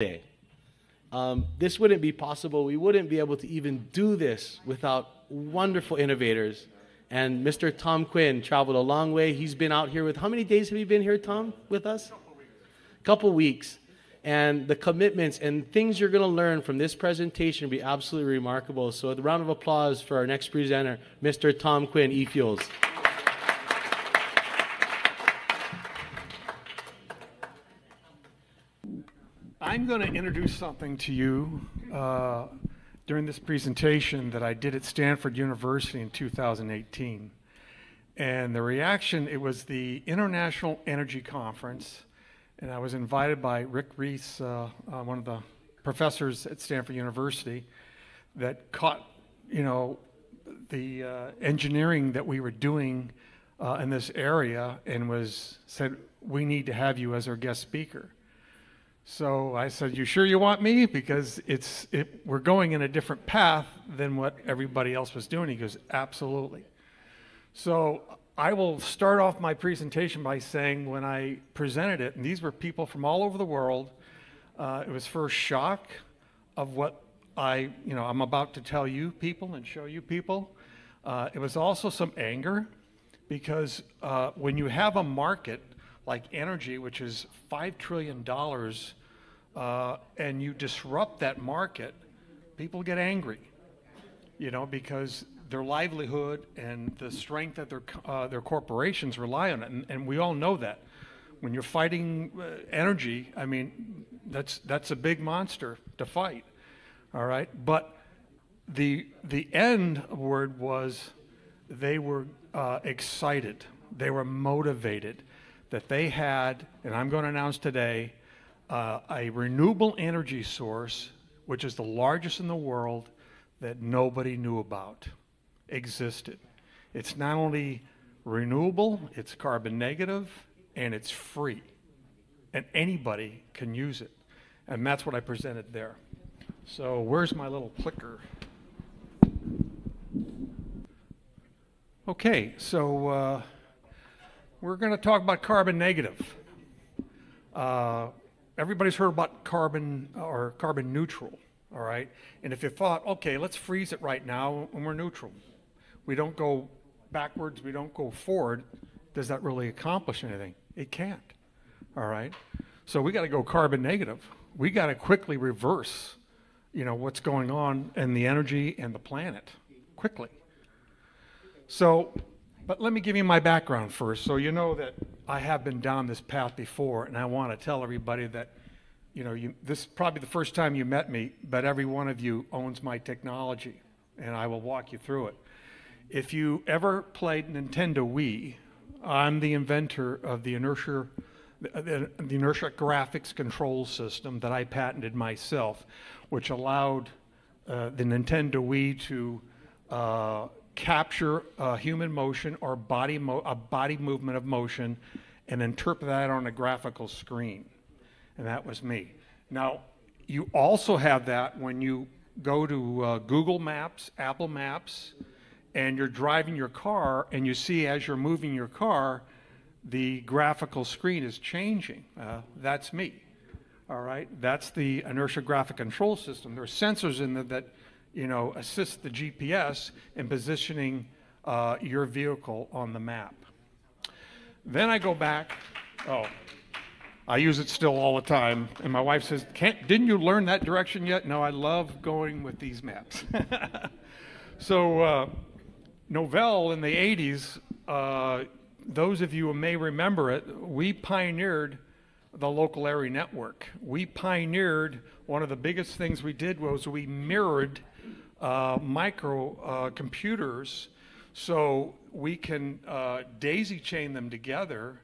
day. Um, this wouldn't be possible. We wouldn't be able to even do this without wonderful innovators. And Mr. Tom Quinn traveled a long way. He's been out here with how many days have you been here, Tom, with us? Couple weeks. Couple weeks. And the commitments and things you're going to learn from this presentation will be absolutely remarkable. So, a round of applause for our next presenter, Mr. Tom Quinn, eFuels. I'm going to introduce something to you uh, during this presentation that I did at Stanford University in 2018. And the reaction, it was the International Energy Conference, and I was invited by Rick Reese, uh, uh, one of the professors at Stanford University, that caught, you know, the uh, engineering that we were doing uh, in this area and was said, we need to have you as our guest speaker. So I said, "You sure you want me? Because it's it, we're going in a different path than what everybody else was doing." He goes, "Absolutely." So I will start off my presentation by saying when I presented it, and these were people from all over the world. Uh, it was first shock of what I, you know, I'm about to tell you people and show you people. Uh, it was also some anger because uh, when you have a market like energy, which is $5 trillion uh, and you disrupt that market, people get angry, you know, because their livelihood and the strength that their, uh, their corporations rely on it. And, and, we all know that. When you're fighting uh, energy, I mean, that's, that's a big monster to fight, all right? But the, the end word was they were uh, excited, they were motivated that they had, and I'm going to announce today, uh, a renewable energy source, which is the largest in the world, that nobody knew about, existed. It's not only renewable, it's carbon negative, and it's free. And anybody can use it. And that's what I presented there. So, where's my little clicker? Okay, so uh, we're going to talk about carbon negative. Uh, everybody's heard about carbon uh, or carbon neutral, all right? And if you thought, okay, let's freeze it right now and we're neutral, we don't go backwards, we don't go forward, does that really accomplish anything? It can't, all right? So we got to go carbon negative. We got to quickly reverse, you know, what's going on in the energy and the planet quickly. So, but let me give you my background first so you know that I have been down this path before, and I want to tell everybody that, you know, you, this is probably the first time you met me, but every one of you owns my technology, and I will walk you through it. If you ever played Nintendo Wii, I'm the inventor of the inertia, the, inertia graphics control system that I patented myself, which allowed uh, the Nintendo Wii to uh, capture a human motion or body mo- a body movement of motion and interpret that on a graphical screen. And that was me. Now, you also have that when you go to uh, Google Maps, Apple Maps, and you're driving your car and you see as you're moving your car, the graphical screen is changing. Uh, that's me. All right, that's the inertia graphic control system. There are sensors in there that you know, assist the GPS in positioning uh, your vehicle on the map. Then I go back. Oh, I use it still all the time. And my wife says, Can't, Didn't you learn that direction yet? No, I love going with these maps. so, uh, Novell in the 80s, uh, those of you who may remember it, we pioneered the local area network. We pioneered one of the biggest things we did was we mirrored uh, micro uh, computers so we can uh, daisy chain them together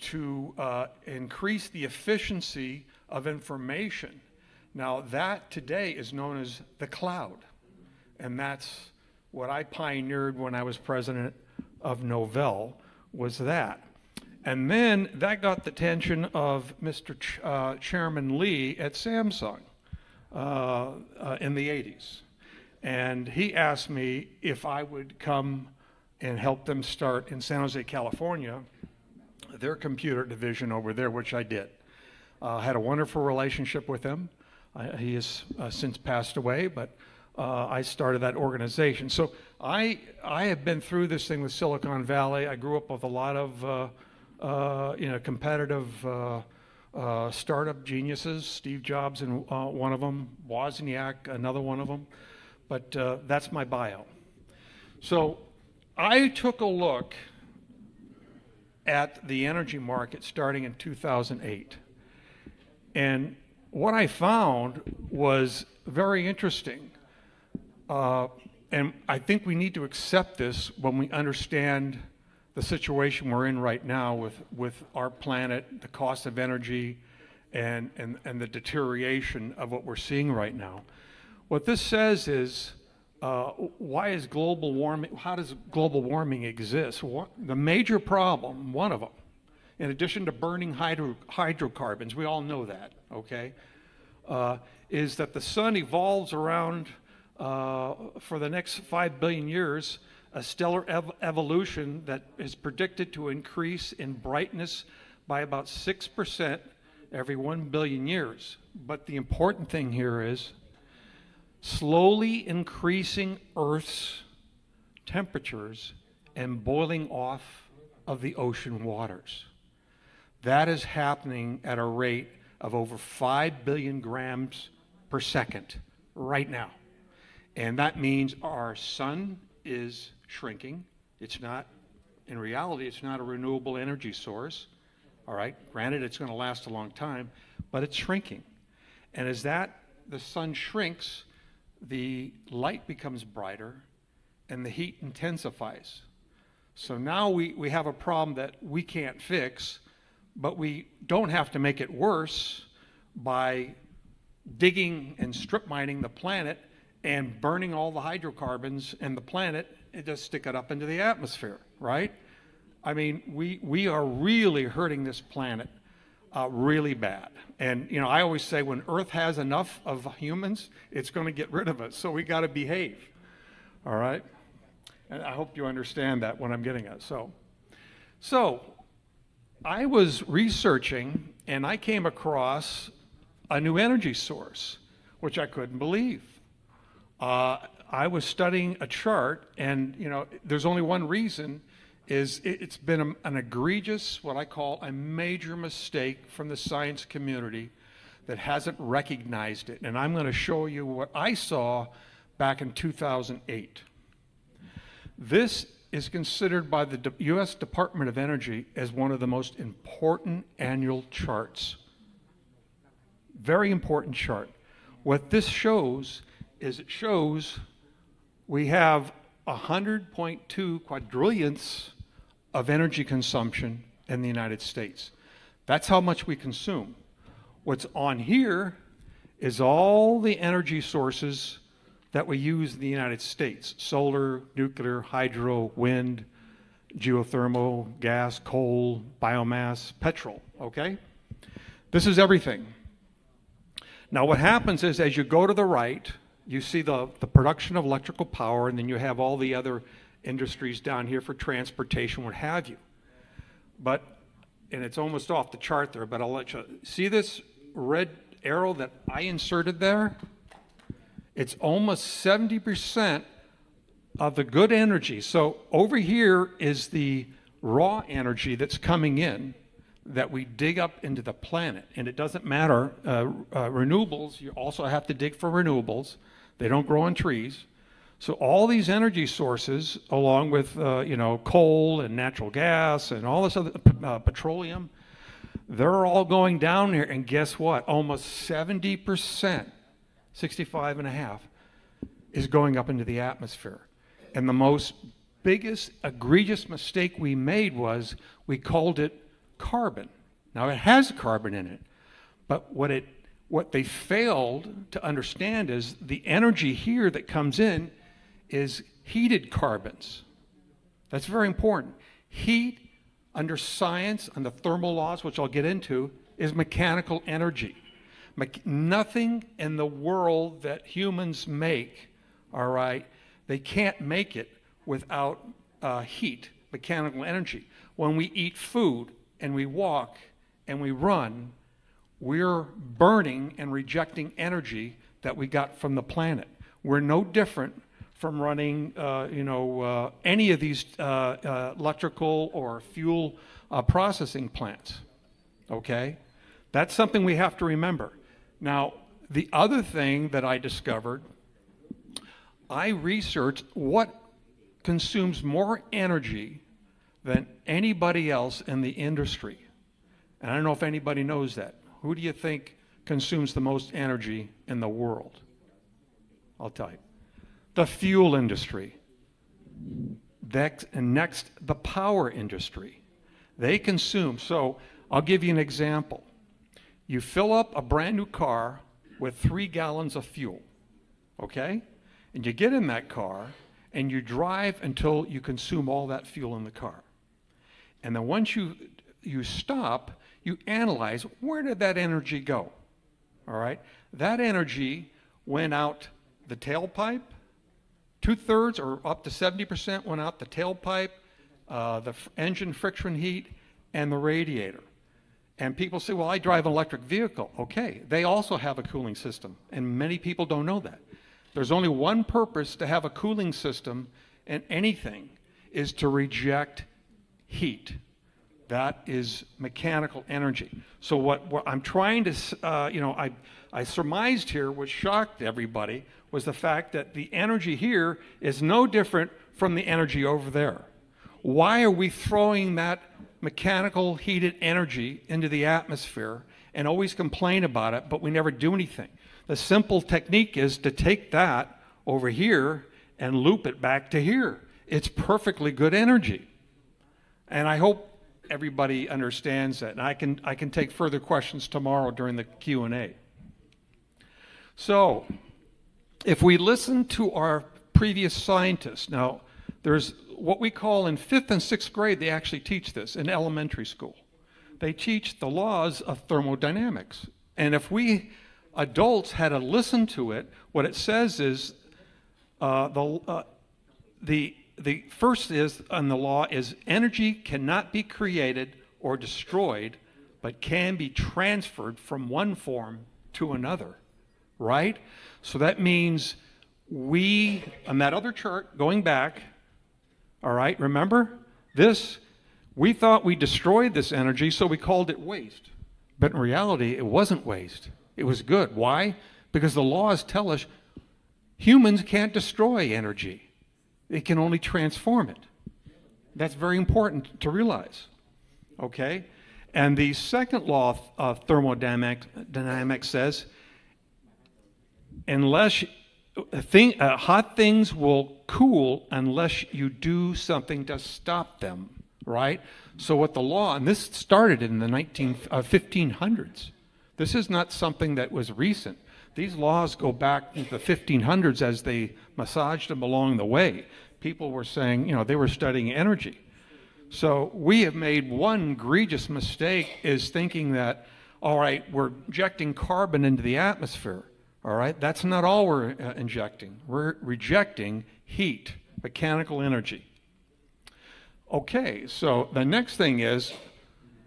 to uh, increase the efficiency of information. Now, that today is known as the cloud. And that's what I pioneered when I was president of Novell was that. And then that got the attention of Mr. Ch- uh, Chairman Lee at Samsung uh, uh, in the 80s. And he asked me if I would come and help them start in San Jose, California, their computer division over there, which I did. Uh, had a wonderful relationship with him. Uh, he has uh, since passed away, but uh, I started that organization. So I, I have been through this thing with Silicon Valley. I grew up with a lot of uh, uh, you know, competitive startup geniuses. Steve Jobs, and one of them. Wozniak, another one of them. But that's my bio. So I took a look at the energy market starting in 2008. And what I found was very interesting. Uh, and I think we need to accept this when we understand the situation we're in right now with, with our planet, the cost of energy, and, and, and the deterioration of what we're seeing right now. What this says is uh, why is global warming, how does global warming exist? What, the major problem, one of them, in addition to burning hydro, hydrocarbons, we all know that, okay, uh, is that the sun evolves around, uh, for the next five billion years, a stellar ev evolution that is predicted to increase in brightness by about 6% every 1 billion years. But the important thing here is slowly increasing Earth's temperatures and boiling off of the ocean waters. That is happening at a rate of over 5 billion grams per second right now. And that means our sun is shrinking. It's not, in reality, it's not a renewable energy source. All right, granted, it's going to last a long time, but it's shrinking. And as that, the sun shrinks, the light becomes brighter and the heat intensifies. So now we, we have a problem that we can't fix, but we don't have to make it worse by digging and strip mining the planet and burning all the hydrocarbons in the planet and just stick it up into the atmosphere, right? I mean, we, we are really hurting this planet uh, really bad. And, you know, I always say when Earth has enough of humans, it's going to get rid of us. So we got to behave. All right? And I hope you understand that when I'm getting at. So, so I was researching and I came across a new energy source, which I couldn't believe. Uh, I was studying a chart, and you know, there's only one reason is it's been a, an egregious, what I call a major mistake from the science community that hasn't recognized it. And I'm going to show you what I saw back in 2008. This is considered by the U.S. Department of Energy as one of the most important annual charts. Very important chart. What this shows is it shows we have 100.2 quadrillionths of energy consumption in the United States. That's how much we consume. What's on here is all the energy sources that we use in the United States solar, nuclear, hydro, wind, geothermal, gas, coal, biomass, petrol, okay? This is everything. Now, what happens is as you go to the right, you see the, the production of electrical power, and then you have all the other industries down here for transportation, what have you. But, and it's almost off the chart there, but I'll let you see this red arrow that I inserted there? It's almost 70% of the good energy. So over here is the raw energy that's coming in that we dig up into the planet. And it doesn't matter, uh, uh, renewables, you also have to dig for renewables. They don't grow on trees. So all these energy sources, along with uh, you know coal and natural gas and all this other uh, petroleum, they're all going down here. And guess what? Almost 70 percent, 65 and a half, is going up into the atmosphere. And the most biggest egregious mistake we made was we called it carbon. Now it has carbon in it, but what it what they failed to understand is the energy here that comes in is heated carbons. That's very important. Heat, under science and the thermal laws, which I'll get into, is mechanical energy. Me nothing in the world that humans make, all right, they can't make it without uh, heat, mechanical energy. When we eat food and we walk and we run, we're burning and rejecting energy that we got from the planet. We're no different from running, uh, you know, uh, any of these uh, uh electrical or fuel uh, processing plants. Okay, that's something we have to remember. Now, the other thing that I discovered, I researched what consumes more energy than anybody else in the industry. And I don't know if anybody knows that. Who do you think consumes the most energy in the world? I'll tell you. The fuel industry. Next, and next, the power industry. They consume. So I'll give you an example. You fill up a brand new car with three gallons of fuel, okay? And you get in that car and you drive until you consume all that fuel in the car. And then once you, you stop, you analyze where did that energy go? All right? That energy went out the tailpipe, two thirds or up to 70% went out the tailpipe, uh, the engine friction heat, and the radiator. And people say, well, I drive an electric vehicle. Okay, they also have a cooling system, and many people don't know that. There's only one purpose to have a cooling system in anything is to reject heat. That is mechanical energy. So what, what I'm trying to, uh, you know, I, I surmised here, which shocked everybody, was the fact that the energy here is no different from the energy over there. Why are we throwing that mechanical heated energy into the atmosphere and always complain about it, but we never do anything? The simple technique is to take that over here and loop it back to here. It's perfectly good energy. And I hope everybody understands that. And I can, I can take further questions tomorrow during the Q&A. So, if we listen to our previous scientists, now there's what we call in fifth and sixth grade, they actually teach this in elementary school. They teach the laws of thermodynamics. And if we adults had to listen to it, what it says is uh, the, uh, the the first is on the law is energy cannot be created or destroyed, but can be transferred from one form to another. Right? So that means we, on that other chart, going back, all right, remember this? We thought we destroyed this energy, so we called it waste. But in reality, it wasn't waste. It was good. Why? Because the laws tell us humans can't destroy energy. It can only transform it. That's very important to realize. Okay? And the second law of thermodynamics says unless thing, uh, hot things will cool unless you do something to stop them, right? So what the law, and this started in the 19, uh, 1500s. This is not something that was recent. These laws go back to the 1500s as they massaged them along the way. People were saying, you know, they were studying energy. So we have made one egregious mistake is thinking that, all right, we're injecting carbon into the atmosphere. All right, that's not all we're uh, injecting. We're rejecting heat, mechanical energy. Okay, so the next thing is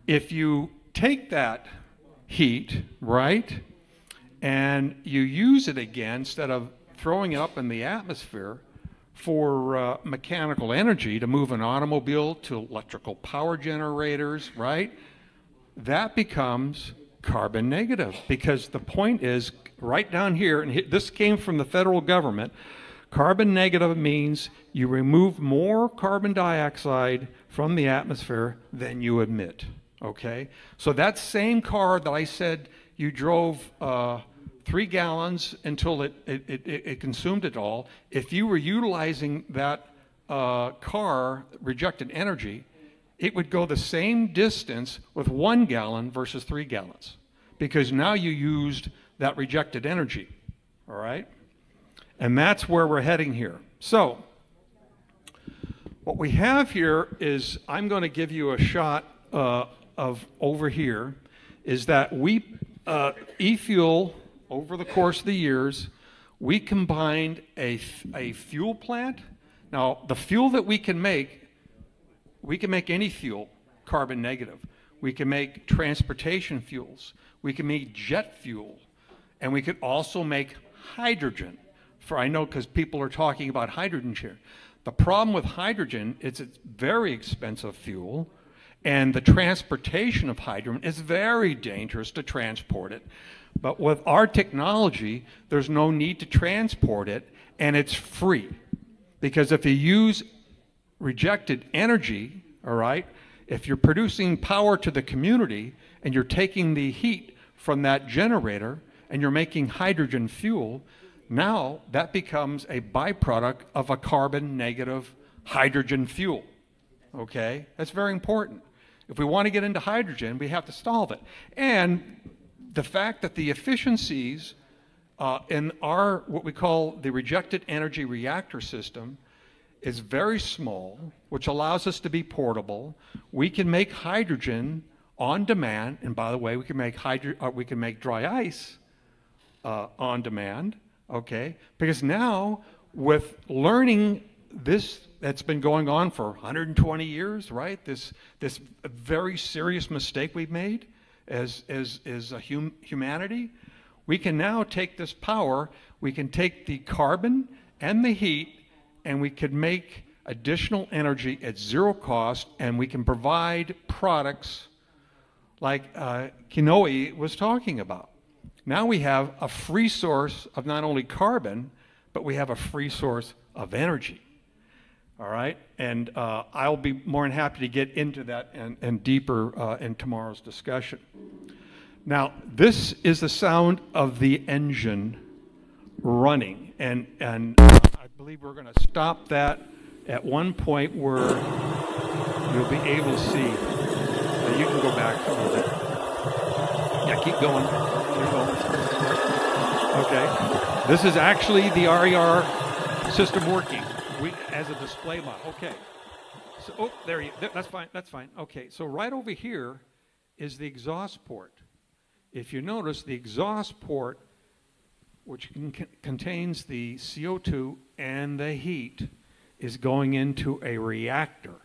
if you take that heat, right, and you use it again instead of throwing it up in the atmosphere for uh, mechanical energy to move an automobile to electrical power generators, right? That becomes carbon negative because the point is right down here, and this came from the federal government. Carbon negative means you remove more carbon dioxide from the atmosphere than you emit. Okay? So that same car that I said you drove. Uh, three gallons until it, it, it, it, consumed it all. If you were utilizing that uh, car rejected energy, it would go the same distance with one gallon versus three gallons because now you used that rejected energy. All right? And that's where we're heading here. So, what we have here is I'm going to give you a shot uh, of over here is that we, uh, e fuel over the course of the years, we combined a, a fuel plant. Now, the fuel that we can make, we can make any fuel carbon negative. We can make transportation fuels. we can make jet fuel, and we could also make hydrogen. For I know because people are talking about hydrogen here. The problem with hydrogen is it's very expensive fuel, and the transportation of hydrogen is very dangerous to transport it. But with our technology, there's no need to transport it, and it's free. Because if you use rejected energy, all right, if you're producing power to the community and you're taking the heat from that generator and you're making hydrogen fuel, now that becomes a byproduct of a carbon negative hydrogen fuel. Okay? That's very important. If we want to get into hydrogen, we have to solve it. And the fact that the efficiencies uh, in our, what we call the rejected energy reactor system, is very small, which allows us to be portable. We can make hydrogen on demand, and by the way, we can make hydro, uh, we can make dry ice uh, on demand. Okay, because now with learning this that's been going on for 120 years, right? This this very serious mistake we've made as as as a hum, humanity, we can now take this power. We can take the carbon and the heat and we could make additional energy at zero cost, and we can provide products like uh, Kinoe was talking about. Now we have a free source of not only carbon, but we have a free source of energy. All right? And uh, I'll be more than happy to get into that and, and deeper uh, in tomorrow's discussion. Now, this is the sound of the engine running. And, and I believe we're going to stop that at one point where you'll be able to see. Uh, you can go back a little bit. Yeah, keep going. Keep going. Okay. This is actually the RER system working as a display model. Okay. So, oh, there you. That's fine. That's fine. Okay. So right over here is the exhaust port. If you notice, the exhaust port which contains the CO2 and the heat, is going into a reactor.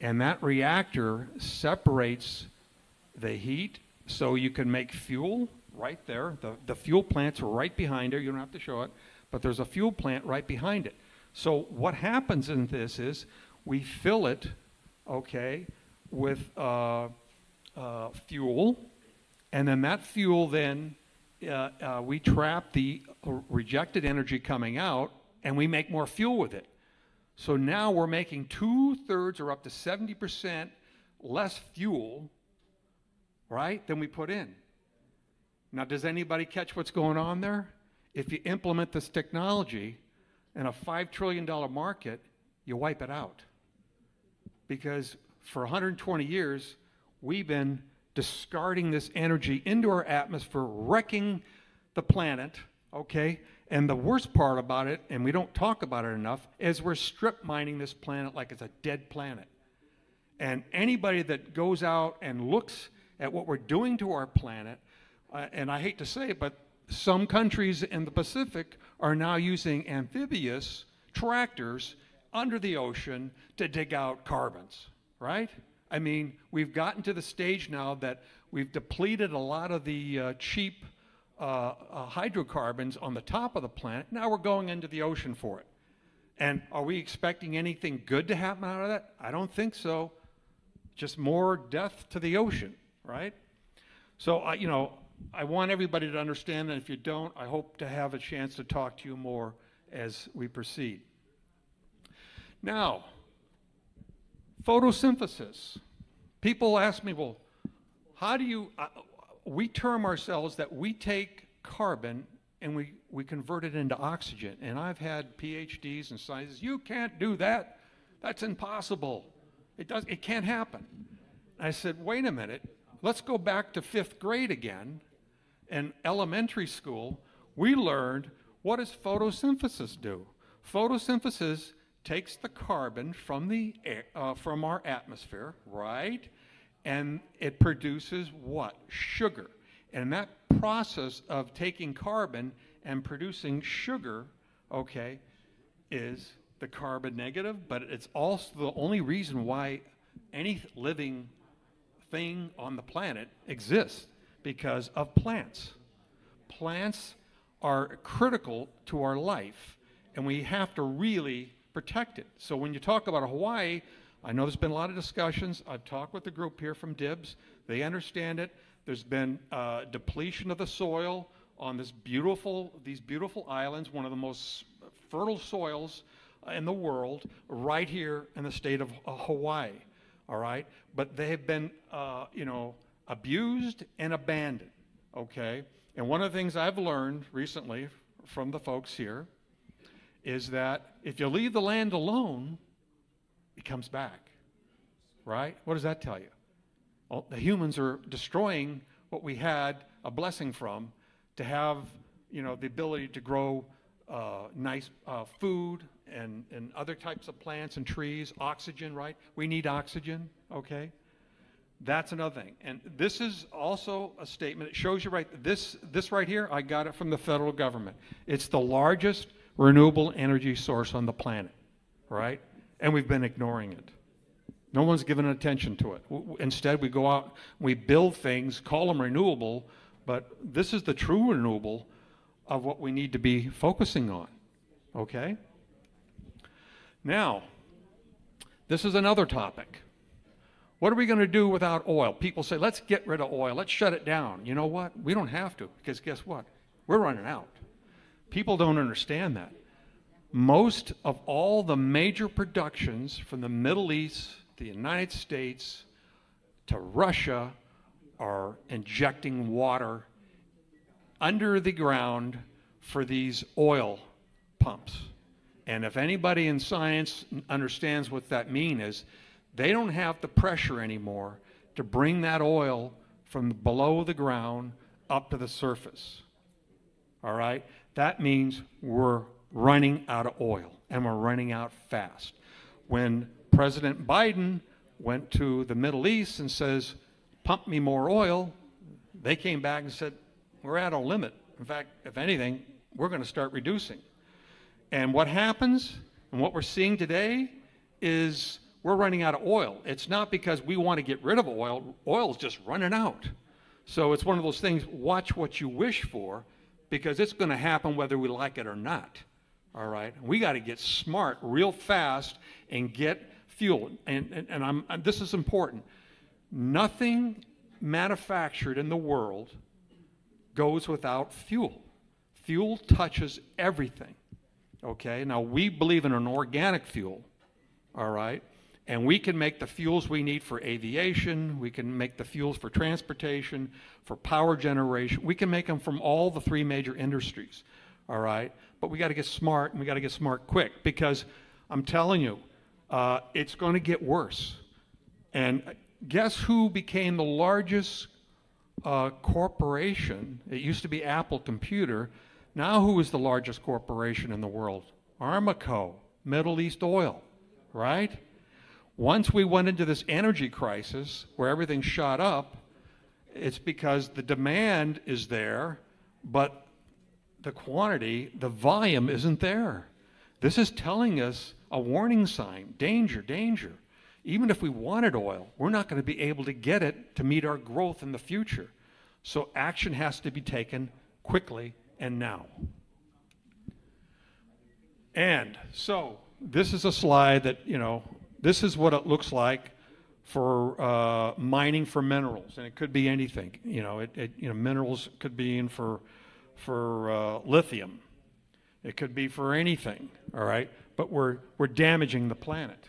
And that reactor separates the heat so you can make fuel right there. The, the fuel plant's right behind it. You don't have to show it, but there's a fuel plant right behind it. So what happens in this is we fill it, okay, with uh, uh, fuel, and then that fuel then uh, uh, we trap the rejected energy coming out and we make more fuel with it. So now we're making two thirds or up to 70% less fuel, right, than we put in. Now, does anybody catch what's going on there? If you implement this technology in a $5 trillion market, you wipe it out. Because for 120 years, we've been discarding this energy into our atmosphere, wrecking the planet, okay? And the worst part about it, and we don't talk about it enough, is we're strip mining this planet like it's a dead planet. And anybody that goes out and looks at what we're doing to our planet, uh, and I hate to say it, but some countries in the Pacific are now using amphibious tractors under the ocean to dig out carbons, right? I mean, we've gotten to the stage now that we've depleted a lot of the uh, cheap uh, uh, hydrocarbons on the top of the planet. Now we're going into the ocean for it. And are we expecting anything good to happen out of that? I don't think so. Just more death to the ocean, right? So, uh, you know, I want everybody to understand that if you don't, I hope to have a chance to talk to you more as we proceed. Now, photosynthesis. People ask me, well, how do you, uh, we term ourselves that we take carbon and we, we convert it into oxygen. And I've had PhDs and scientists, you can't do that. That's impossible. It, does, it can't happen. I said, wait a minute. Let's go back to fifth grade again. In elementary school, we learned what does photosynthesis do? Photosynthesis takes the carbon from, the air, uh, from our atmosphere, right? And it produces what? Sugar. And that process of taking carbon and producing sugar, okay, is the carbon negative, but it's also the only reason why any living thing on the planet exists because of plants. Plants are critical to our life, and we have to really protect it. So when you talk about Hawaii, I know there's been a lot of discussions. I've talked with the group here from DIBS. They understand it. There's been uh, depletion of the soil on this beautiful, these beautiful islands, one of the most fertile soils in the world, right here in the state of uh, Hawaii. All right, but they have been, uh, you know, abused and abandoned. Okay, and one of the things I've learned recently from the folks here is that if you leave the land alone, it comes back. Right? What does that tell you? Well, the humans are destroying what we had a blessing from to have, you know, the ability to grow uh, nice uh, food and, and other types of plants and trees, oxygen, right? We need oxygen, okay? That's another thing. And this is also a statement. It shows you right this this right here, I got it from the federal government. It's the largest renewable energy source on the planet, right? And we've been ignoring it. No one's given attention to it. Instead, we go out, we build things, call them renewable, but this is the true renewable of what we need to be focusing on. Okay? Now, this is another topic. What are we going to do without oil? People say, let's get rid of oil, let's shut it down. You know what? We don't have to, because guess what? We're running out. People don't understand that. Most of all the major productions from the Middle East, the United States, to Russia are injecting water under the ground for these oil pumps. And if anybody in science understands what that means is they don't have the pressure anymore to bring that oil from below the ground up to the surface. All right? That means we're running out of oil and we're running out fast. When President Biden went to the Middle East and says, pump me more oil, they came back and said, we're at a limit. In fact, if anything, we're going to start reducing. And what happens and what we're seeing today is we're running out of oil. It's not because we want to get rid of oil, oil's just running out. So it's one of those things, watch what you wish for because it's going to happen whether we like it or not. All right? We got to get smart real fast and get fuel. And, and, and I'm, and this is important. Nothing manufactured in the world goes without fuel. Fuel touches everything. Okay? Now, we believe in an organic fuel. All right? And we can make the fuels we need for aviation, we can make the fuels for transportation, for power generation. We can make them from all the three major industries. All right? But we got to get smart and we got to get smart quick because I'm telling you, uh, it's going to get worse. And guess who became the largest uh, corporation? It used to be Apple Computer. Now, who is the largest corporation in the world? Aramco, Middle East Oil, right? Once we went into this energy crisis where everything shot up, it's because the demand is there, but the quantity, the volume isn't there. This is telling us a warning sign danger, danger. Even if we wanted oil, we're not going to be able to get it to meet our growth in the future. So action has to be taken quickly and now. And so this is a slide that, you know, this is what it looks like for uh, mining for minerals, and it could be anything. You know, it, it you know minerals could be in for for uh, lithium. It could be for anything. All right, but we're we're damaging the planet.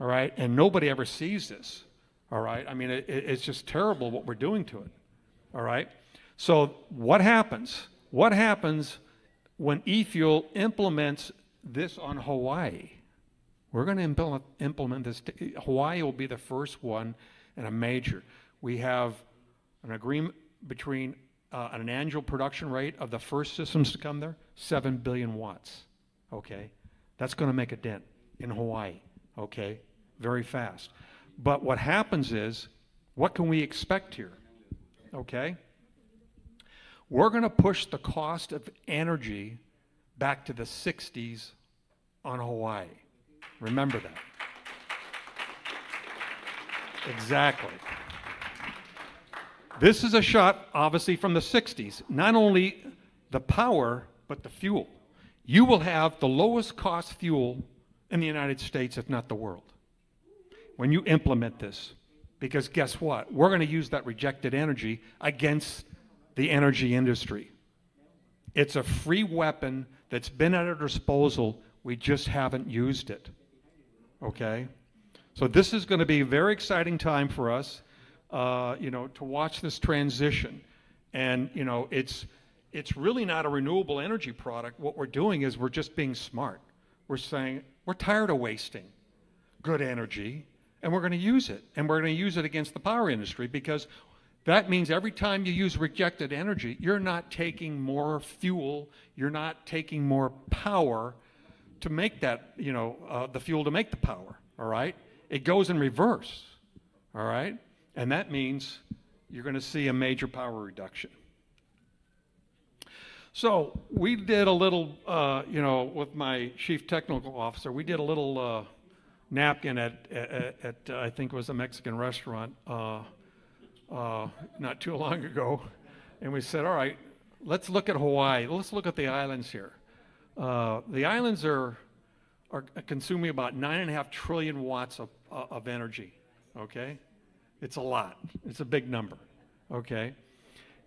All right, and nobody ever sees this. All right, I mean it, it's just terrible what we're doing to it. All right, so what happens? What happens when eFuel implements this on Hawaii? We're going to implement, implement this. Hawaii will be the first one and a major. We have an agreement between uh, an annual production rate of the first systems to come there, 7 billion watts. Okay? That's going to make a dent in Hawaii. Okay? Very fast. But what happens is, what can we expect here? Okay? We're going to push the cost of energy back to the 60s on Hawaii. Remember that. Exactly. This is a shot, obviously, from the 60s. Not only the power, but the fuel. You will have the lowest cost fuel in the United States, if not the world, when you implement this. Because guess what? We're going to use that rejected energy against the energy industry. It's a free weapon that's been at our disposal. We just haven't used it. Okay? So this is going to be a very exciting time for us, uh, you know, to watch this transition. And, you know, it's, it's really not a renewable energy product. What we're doing is we're just being smart. We're saying we're tired of wasting good energy and we're going to use it. And we're going to use it against the power industry because that means every time you use rejected energy, you're not taking more fuel, you're not taking more power to make that, you know, uh, the fuel to make the power, all right? It goes in reverse, all right? And that means you're going to see a major power reduction. So we did a little, uh, you know, with my chief technical officer, we did a little uh, napkin at, at, at uh, I think it was a Mexican restaurant uh, uh, not too long ago. And we said, all right, let's look at Hawaii. Let's look at the islands here. Uh, the islands are, are consuming about nine and a half trillion watts of, of energy, okay? It's a lot. It's a big number, okay?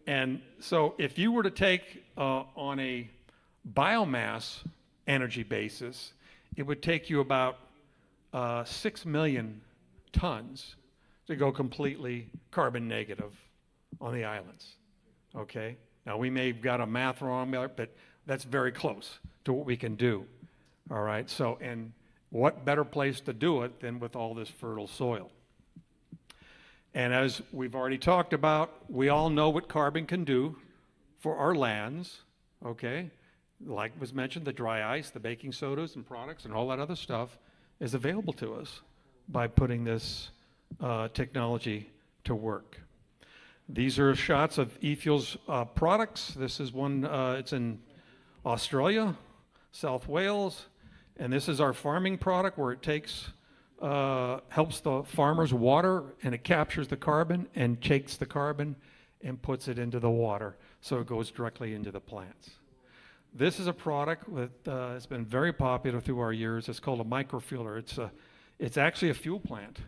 And so if you were to take uh, on a biomass energy basis, it would take you about uh, 6 million tons to go completely carbon negative on the islands. Okay? Now, we may have got a math wrong, but that's very close to what we can do. All right? So, and what better place to do it than with all this fertile soil? And as we've already talked about, we all know what carbon can do for our lands, okay? Like was mentioned, the dry ice, the baking sodas and products and all that other stuff is available to us by putting this uh, technology to work. These are shots of eFuels uh, products. This is one, uh, it's in Australia, South Wales, and this is our farming product where it takes uh, helps the farmers water and it captures the carbon and takes the carbon and puts it into the water so it goes directly into the plants. This is a product that uh, has been very popular through our years. It's called a microfueler. It's, a, it's actually a fuel plant.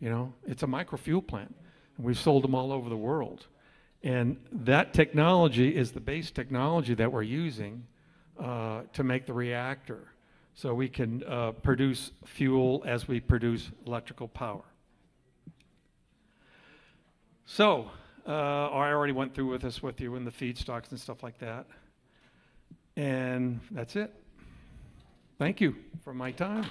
You know, it's a microfuel plant. And we've sold them all over the world. And that technology is the base technology that we're using uh, to make the reactor so we can uh, produce fuel as we produce electrical power. So, uh, I already went through with this with you in the feedstocks and stuff like that. And that's it. Thank you for my time.